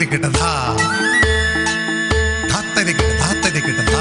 காத்தடி கிட்டதா காத்தடி கிட்ட காத்தடி கிட்டதா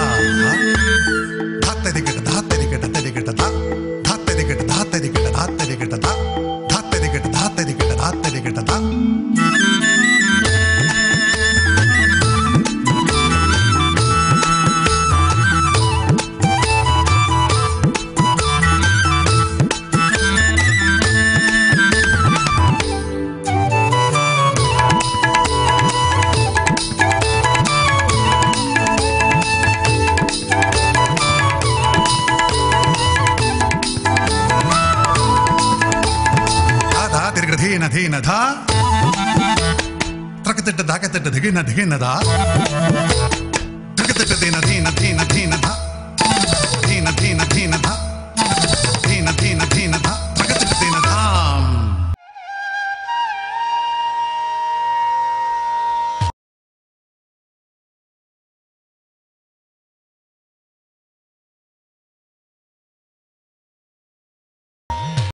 धा त्रक तट धाक तिट धिगिन धिगिन धा। त्रक तिट दीन धीन धीन धीन धा। धीन धीन धीन धा। धीन धीन धीन धा। त्रक दे दीन धाम।